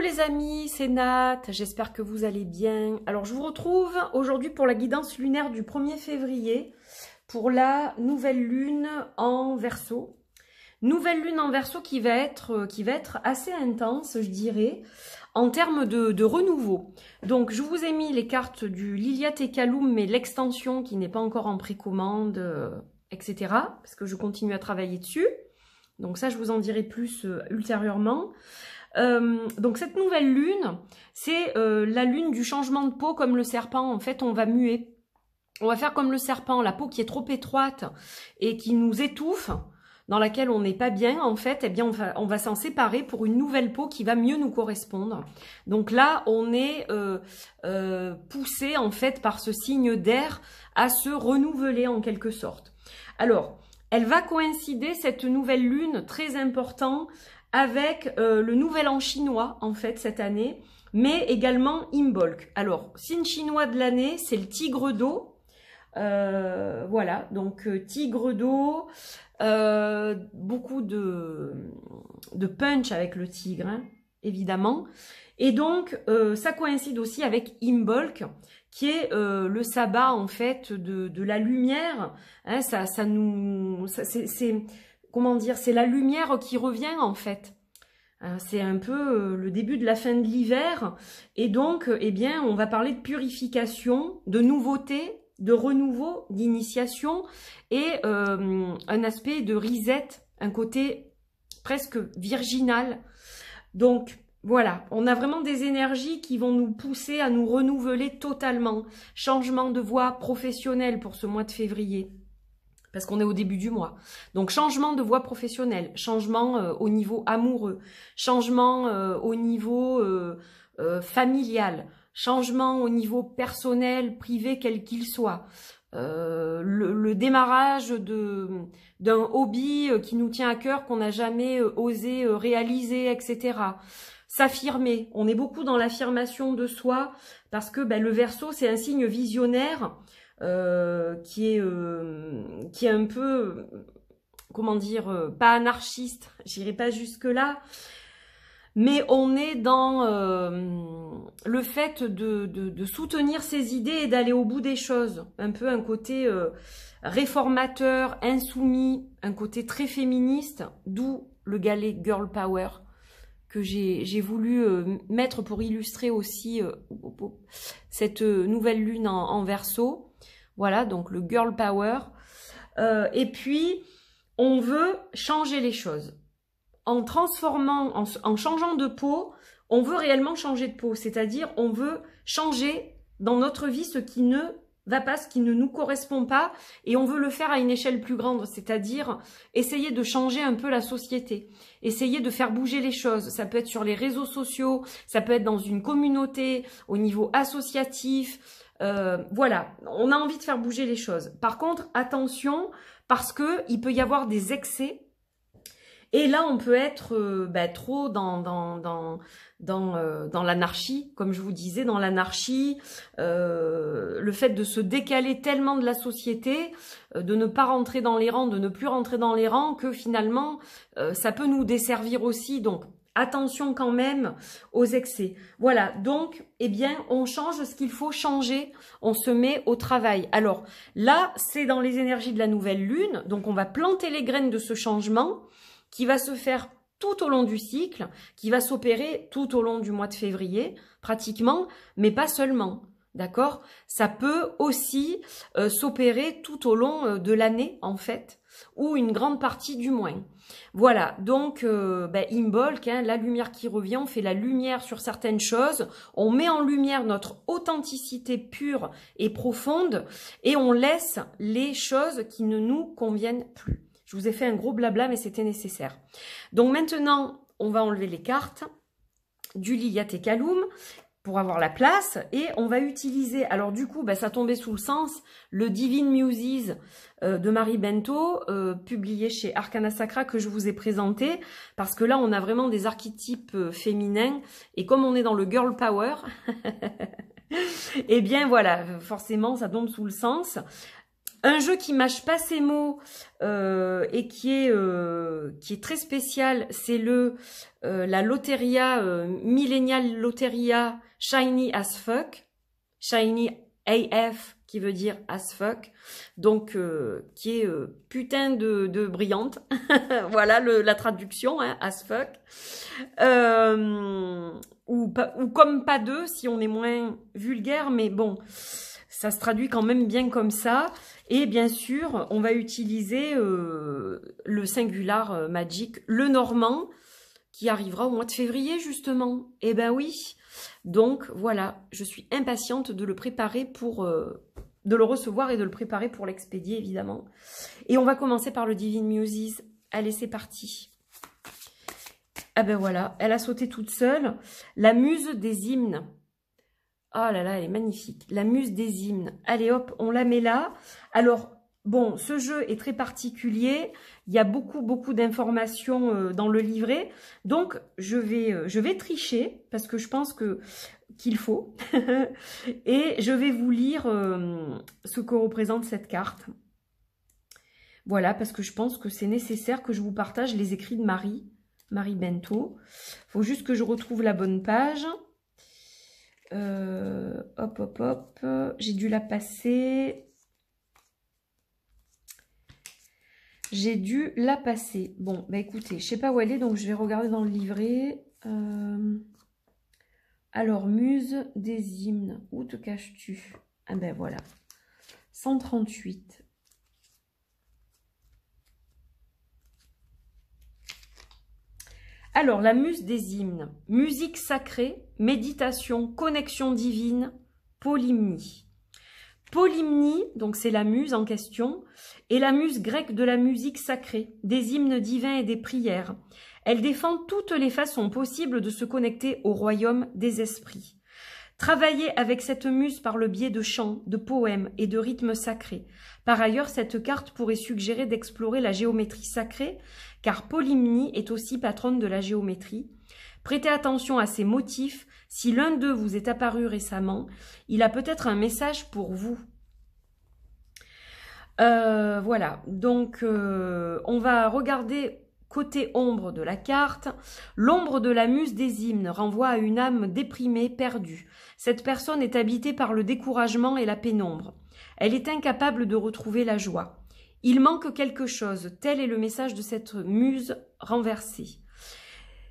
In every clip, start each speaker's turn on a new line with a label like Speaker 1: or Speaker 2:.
Speaker 1: Les amis, c'est Nat, j'espère que vous allez bien. Alors je vous retrouve aujourd'hui pour la guidance lunaire du 1er février pour la nouvelle lune en verso. Nouvelle lune en verso qui va être, qui va être assez intense, je dirais, en termes de, renouveau. Donc je vous ai mis les cartes du Liliat et Kaloum, mais l'extension qui n'est pas encore en précommande, euh, etc. Parce que je continue à travailler dessus. Donc ça, je vous en dirai plus euh, ultérieurement. Euh, donc cette nouvelle lune, c'est euh, la lune du changement de peau comme le serpent. En fait, on va muer. On va faire comme le serpent, la peau qui est trop étroite et qui nous étouffe, dans laquelle on n'est pas bien, en fait, eh bien, on va, s'en séparer pour une nouvelle peau qui va mieux nous correspondre. Donc là, on est euh, poussé, en fait, par ce signe d'air à se renouveler en quelque sorte. Alors, elle va coïncider, cette nouvelle lune, très important, avec euh, le nouvel an chinois, en fait, cette année, mais également Imbolc. Alors, signe chinois de l'année, c'est le tigre d'eau. Euh, voilà, donc euh, tigre d'eau, beaucoup de, de punch avec le tigre, hein, évidemment. Et donc, ça coïncide aussi avec Imbolc, qui est le sabbat, en fait, de, de la lumière. Hein, ça, ça nous... c'est comment dire, c'est la lumière qui revient en fait. Euh, c'est un peu euh, le début de la fin de l'hiver. Et donc, euh, eh bien, on va parler de purification, de nouveauté, de renouveau, d'initiation et un aspect de reset, un côté presque virginal. Donc, voilà, on a vraiment des énergies qui vont nous pousser à nous renouveler totalement. Changement de voie professionnelle pour ce mois de février parce qu'on est au début du mois. Donc changement de voie professionnelle, changement euh, au niveau amoureux, changement euh, au niveau euh, familial, changement au niveau personnel, privé, quel qu'il soit. Le, démarrage de d'un hobby qui nous tient à cœur, qu'on n'a jamais osé réaliser, etc. S'affirmer. On est beaucoup dans l'affirmation de soi parce que ben, le verso, c'est un signe visionnaire euh, qui est euh, qui est un peu comment dire euh, pas anarchiste, j'irai pas jusque là, mais on est dans le fait de, de, soutenir ses idées et d'aller au bout des choses, un peu un côté réformateur, insoumis, un côté très féministe, d'où le galet girl power que j'ai voulu mettre pour illustrer aussi cette nouvelle lune en, en verso. Voilà, donc le girl power. Euh, et puis, on veut changer les choses. En transformant, en, changeant de peau, on veut réellement changer de peau. C'est-à-dire, on veut changer dans notre vie ce qui ne va pas, ce qui ne nous correspond pas, et on veut le faire à une échelle plus grande, c'est-à-dire essayer de changer un peu la société, essayer de faire bouger les choses. Ça peut être sur les réseaux sociaux, ça peut être dans une communauté, au niveau associatif, euh, voilà, on a envie de faire bouger les choses. Par contre, attention, parce que il peut y avoir des excès. Et là, on peut être euh, bah, trop dans, euh, dans l'anarchie, comme je vous disais, dans l'anarchie, le fait de se décaler tellement de la société, de ne pas rentrer dans les rangs, de ne plus rentrer dans les rangs, que finalement, ça peut nous desservir aussi. Donc, attention quand même aux excès. Voilà, donc, eh bien, on change ce qu'il faut changer, on se met au travail. Alors là, c'est dans les énergies de la nouvelle lune, donc on va planter les graines de ce changement qui va se faire tout au long du cycle, qui va s'opérer tout au long du mois de février, pratiquement, mais pas seulement. D'accord? Ça peut aussi euh, s'opérer tout au long euh, de l'année, en fait, ou une grande partie du moins. Voilà, donc euh, ben, hein, la lumière qui revient, on fait la lumière sur certaines choses, on met en lumière notre authenticité pure et profonde, et on laisse les choses qui ne nous conviennent plus. Je vous ai fait un gros blabla, mais c'était nécessaire. Donc maintenant, on va enlever les cartes du Liliat pour avoir la place et on va utiliser, alors du coup bah, ça tombait sous le sens, le Divine Muses euh, de Marie Bento, euh, publié chez Arcana Sacra que je vous ai présenté, parce que là on a vraiment des archétypes euh, féminins et comme on est dans le girl power, et eh bien voilà, forcément ça tombe sous le sens. Un jeu qui mâche pas ses mots euh, et qui est, euh, qui est très spécial, c'est le la Loteria, Millennial Loteria Shiny as Fuck. Shiny AF qui veut dire as fuck, donc qui est putain de, brillante. voilà la traduction, hein, as fuck. ou, ou comme pas deux si on est moins vulgaire, mais bon, ça se traduit quand même bien comme ça. Et bien sûr, on va utiliser euh, le singular euh, magique, le normand, qui arrivera au mois de février justement. Eh ben oui. Donc voilà, je suis impatiente de le préparer pour... Euh, de le recevoir et de le préparer pour l'expédier évidemment. Et on va commencer par le Divine Muses. Allez, c'est parti. Ah ben voilà, elle a sauté toute seule. La muse des hymnes. Oh là là, elle est magnifique. La muse des hymnes. Allez hop, on la met là. Alors, bon, ce jeu est très particulier. Il y a beaucoup, beaucoup d'informations euh, dans le livret. Donc, je vais, euh, je vais tricher parce que je pense que qu'il faut. Et je vais vous lire euh, ce que représente cette carte. Voilà, parce que je pense que c'est nécessaire que je vous partage les écrits de Marie, Marie Bento. Il faut juste que je retrouve la bonne page. Euh, hop, hop, hop. J'ai dû la passer. J'ai dû la passer. Bon, bah écoutez, je sais pas où elle est, donc je vais regarder dans le livret. Euh, alors, Muse des hymnes, où te caches-tu? Ah ben voilà. 138. Alors, la muse des hymnes, musique sacrée, méditation, connexion divine, polymnie. Polymnie, donc c'est la muse en question, est la muse grecque de la musique sacrée, des hymnes divins et des prières. Elle défend toutes les façons possibles de se connecter au royaume des esprits. Travailler avec cette muse par le biais de chants, de poèmes et de rythmes sacrés. Par ailleurs, cette carte pourrait suggérer d'explorer la géométrie sacrée, car Polymnie est aussi patronne de la géométrie. Prêtez attention à ces motifs. Si l'un d'eux vous est apparu récemment, il a peut-être un message pour vous. Euh, voilà, donc euh, on va regarder côté ombre de la carte. L'ombre de la muse des hymnes renvoie à une âme déprimée, perdue. Cette personne est habitée par le découragement et la pénombre. Elle est incapable de retrouver la joie. Il manque quelque chose, tel est le message de cette muse renversée.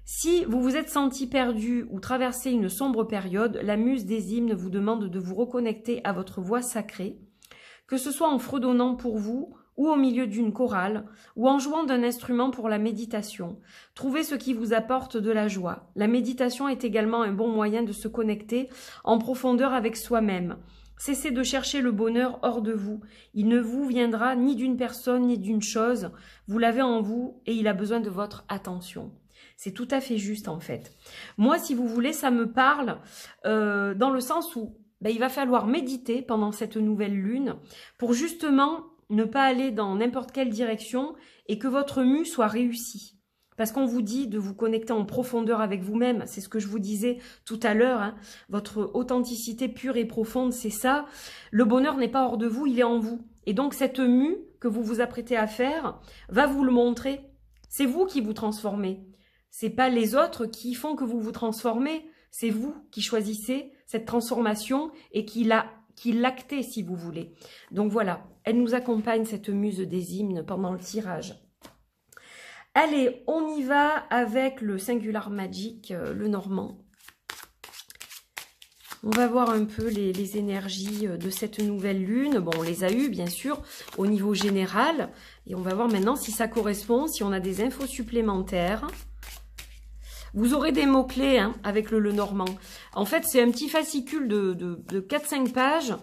Speaker 1: Si vous vous êtes senti perdu ou traversé une sombre période, la muse des hymnes vous demande de vous reconnecter à votre voix sacrée, que ce soit en fredonnant pour vous ou au milieu d'une chorale, ou en jouant d'un instrument pour la méditation. Trouvez ce qui vous apporte de la joie. La méditation est également un bon moyen de se connecter en profondeur avec soi-même. Cessez de chercher le bonheur hors de vous. Il ne vous viendra ni d'une personne ni d'une chose. Vous l'avez en vous et il a besoin de votre attention. C'est tout à fait juste en fait. Moi, si vous voulez, ça me parle euh, dans le sens où ben, il va falloir méditer pendant cette nouvelle lune pour justement ne pas aller dans n'importe quelle direction et que votre mu soit réussi. Parce qu'on vous dit de vous connecter en profondeur avec vous-même, c'est ce que je vous disais tout à l'heure, hein. votre authenticité pure et profonde, c'est ça. Le bonheur n'est pas hors de vous, il est en vous. Et donc cette mue que vous vous apprêtez à faire va vous le montrer. C'est vous qui vous transformez. C'est pas les autres qui font que vous vous transformez, c'est vous qui choisissez cette transformation et qui la qui l'actez si vous voulez. Donc voilà, elle nous accompagne cette muse des hymnes pendant le tirage. Allez, on y va avec le Singular Magic, euh, le Normand. On va voir un peu les, énergies euh, de cette nouvelle lune. Bon, on les a eues, bien sûr, au niveau général. Et on va voir maintenant si ça correspond, si on a des infos supplémentaires. Vous aurez des mots-clés hein, avec le Le Normand. En fait, c'est un petit fascicule de, de, 4-5 pages,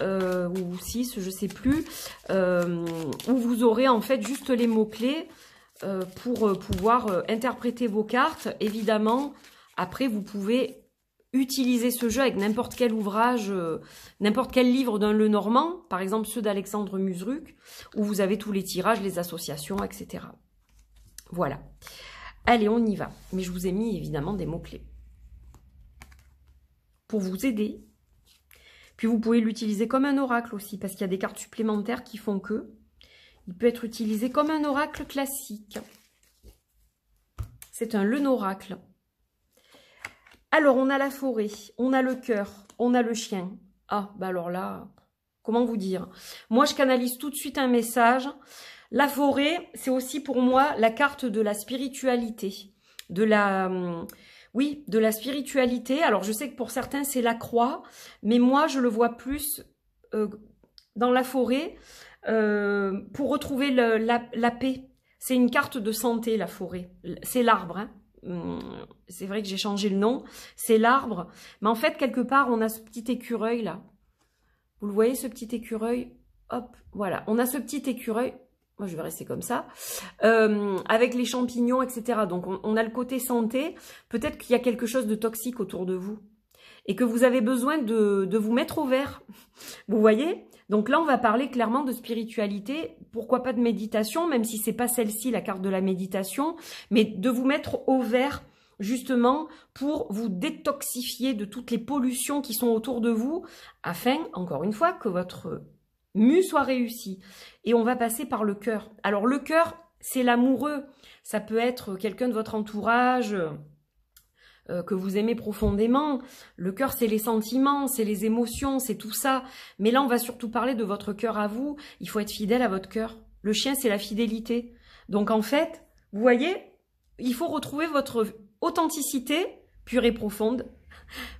Speaker 1: euh, ou 6, je sais plus, où vous aurez en fait juste les mots-clés. Euh, pour euh, pouvoir euh, interpréter vos cartes. Évidemment, après, vous pouvez utiliser ce jeu avec n'importe quel ouvrage, n'importe quel livre d'un Le Normand, par exemple ceux d'Alexandre Musruc, où vous avez tous les tirages, les associations, etc. Voilà. Allez, on y va. Mais je vous ai mis évidemment des mots-clés. Pour vous aider, Puis vous pouvez l'utiliser comme un oracle aussi, parce qu'il y a des cartes supplémentaires qui font que. Il peut être utilisé comme un oracle classique. C'est un leunoracle. Alors, on a la forêt, on a le cœur, on a le chien. Ah, bah alors là, comment vous dire? Moi, je canalise tout de suite un message. La forêt, c'est aussi pour moi la carte de la spiritualité. De la... Hum, oui, de la spiritualité. Alors, je sais que pour certains, c'est la croix. Mais moi, je le vois plus euh, dans la forêt euh, pour retrouver la, paix. C'est une carte de santé, la forêt. C'est l'arbre. Hein. Hum, c'est vrai que j'ai changé le nom. C'est l'arbre. Mais en fait, quelque part, on a ce petit écureuil là. Vous le voyez, ce petit écureuil? Hop, voilà. On a ce petit écureuil. Moi, je vais rester comme ça. Euh, avec les champignons, etc. Donc, on, on a le côté santé. Peut-être qu'il y a quelque chose de toxique autour de vous. Et que vous avez besoin de, de vous mettre au vert. Vous voyez? Donc là, on va parler clairement de spiritualité, pourquoi pas de méditation, même si c'est pas celle-ci la carte de la méditation, mais de vous mettre au vert justement pour vous détoxifier de toutes les pollutions qui sont autour de vous, afin, encore une fois, que votre mu soit réussi. Et on va passer par le cœur. Alors le cœur, c'est l'amoureux. Ça peut être quelqu'un de votre entourage, euh, que vous aimez profondément. Le cœur, c'est les sentiments, c'est les émotions, c'est tout ça. Mais là, on va surtout parler de votre cœur à vous. Il faut être fidèle à votre cœur. Le chien, c'est la fidélité. Donc en fait, vous voyez, il faut retrouver votre authenticité pure et profonde.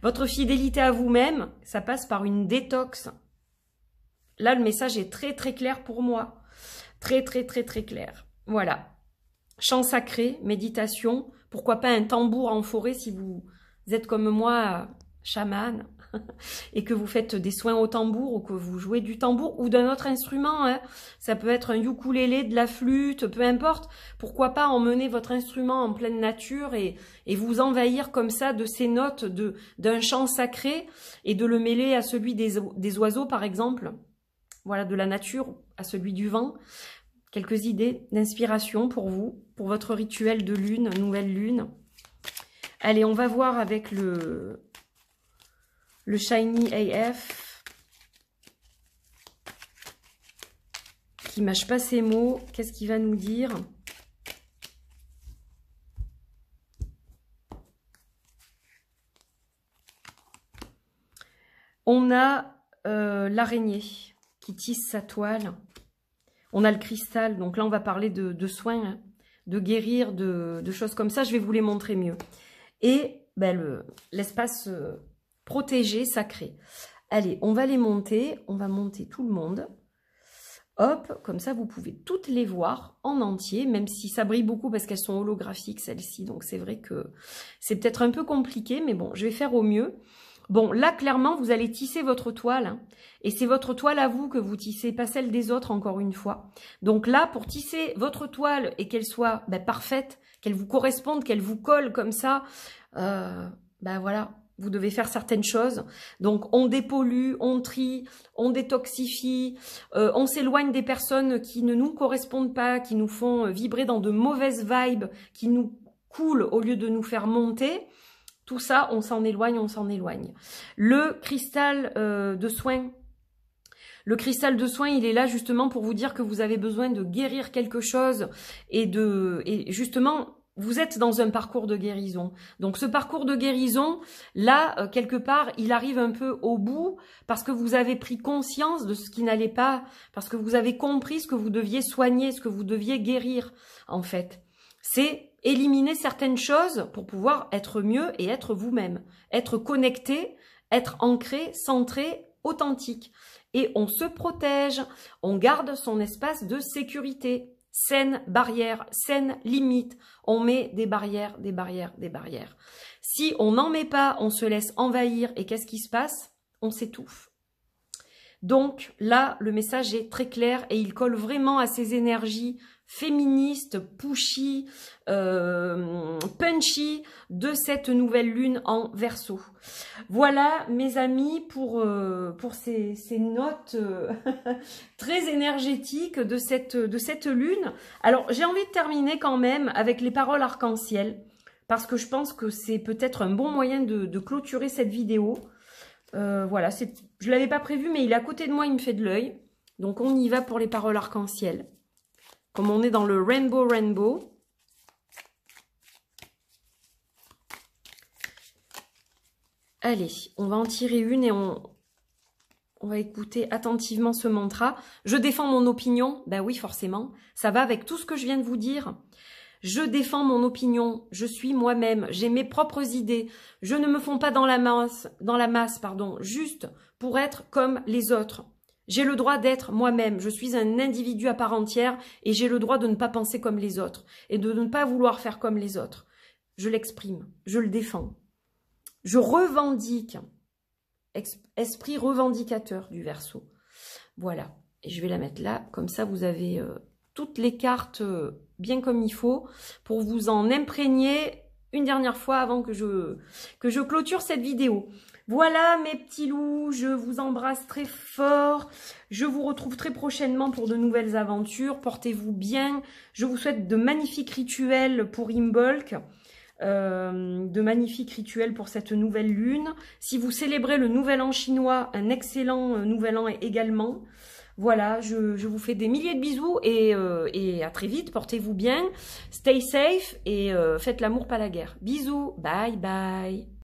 Speaker 1: Votre fidélité à vous-même, ça passe par une détox. Là, le message est très très clair pour moi. Très très très très clair. Voilà. Chant sacré, méditation, pourquoi pas un tambour en forêt si vous êtes comme moi, chaman, et que vous faites des soins au tambour ou que vous jouez du tambour ou d'un autre instrument. Hein. Ça peut être un ukulélé, de la flûte, peu importe. Pourquoi pas emmener votre instrument en pleine nature et, vous envahir comme ça de ces notes d'un chant sacré et de le mêler à celui des oiseaux par exemple. Voilà, de la nature à celui du vent quelques idées d'inspiration pour vous, pour votre rituel de lune, nouvelle lune. Allez, on va voir avec le, le Shiny AF qui mâche pas ses mots. Qu'est-ce qu'il va nous dire? On a euh, l'araignée qui tisse sa toile. On a le cristal, donc là on va parler de, soins, hein, de guérir, de, choses comme ça. Je vais vous les montrer mieux. Et ben, l'espace euh, protégé, sacré. Allez, on va les monter. On va monter tout le monde. Hop, comme ça vous pouvez toutes les voir en entier, même si ça brille beaucoup parce qu'elles sont holographiques celles-ci. Donc c'est vrai que c'est peut-être un peu compliqué, mais bon, je vais faire au mieux. Bon, là, clairement, vous allez tisser votre toile. Hein. et c'est votre toile à vous que vous tissez, pas celle des autres, encore une fois. Donc là, pour tisser votre toile et qu'elle soit ben, parfaite, qu'elle vous corresponde, qu'elle vous colle comme ça, euh, ben voilà, vous devez faire certaines choses. Donc, on dépollue, on trie, on détoxifie, euh, on s'éloigne des personnes qui ne nous correspondent pas, qui nous font vibrer dans de mauvaises vibes, qui nous coulent au lieu de nous faire monter. Tout ça, on s'en éloigne, on s'en éloigne. Le cristal euh, de soin, le cristal de soin, il est là justement pour vous dire que vous avez besoin de guérir quelque chose et de et justement vous êtes dans un parcours de guérison. Donc ce parcours de guérison, là, euh, quelque part, il arrive un peu au bout parce que vous avez pris conscience de ce qui n'allait pas, parce que vous avez compris ce que vous deviez soigner, ce que vous deviez guérir, en fait. C'est éliminer certaines choses pour pouvoir être mieux et être vous-même, être connecté, être ancré, centré, authentique. Et on se protège, on garde son espace de sécurité, saine barrière, saine limite. On met des barrières, des barrières, des barrières. Si on n'en met pas, on se laisse envahir et qu'est-ce qui se passe? On s'étouffe. Donc là, le message est très clair et il colle vraiment à ces énergies féministe, pushy, euh, punchy de cette nouvelle lune en verso. Voilà mes amis pour, euh, pour ces, ces notes euh, très énergétiques de cette, de cette lune. Alors j'ai envie de terminer quand même avec les paroles arc-en-ciel parce que je pense que c'est peut-être un bon moyen de, de, clôturer cette vidéo. voilà, Je ne l'avais pas prévu, mais il est à côté de moi, il me fait de l'œil. Donc on y va pour les paroles arc-en-ciel. Comme on est dans le Rainbow Rainbow. Allez, on va en tirer une et on, va écouter attentivement ce mantra. Je défends mon opinion. Ben oui, forcément. Ça va avec tout ce que je viens de vous dire. Je défends mon opinion, je suis moi-même, j'ai mes propres idées, je ne me fonds pas dans la masse, dans la masse, pardon, juste pour être comme les autres. J'ai le droit d'être moi-même, je suis un individu à part entière et j'ai le droit de ne pas penser comme les autres et de ne pas vouloir faire comme les autres. Je l'exprime, je le défends. Je revendique, esprit revendicateur du verso. Voilà, et je vais la mettre là, comme ça vous avez euh, toutes les cartes euh, bien comme il faut pour vous en imprégner une dernière fois avant que je, que je clôture cette vidéo. Voilà mes petits loups, je vous embrasse très fort. Je vous retrouve très prochainement pour de nouvelles aventures. Portez-vous bien. Je vous souhaite de magnifiques rituels pour Imbolc. Euh, de magnifiques rituels pour cette nouvelle lune. Si vous célébrez le nouvel an chinois, un excellent euh, nouvel an également. Voilà, je, vous fais des milliers de bisous et, euh, et à très vite. Portez-vous bien, stay safe et faites l'amour, pas la guerre. Bisous, bye bye.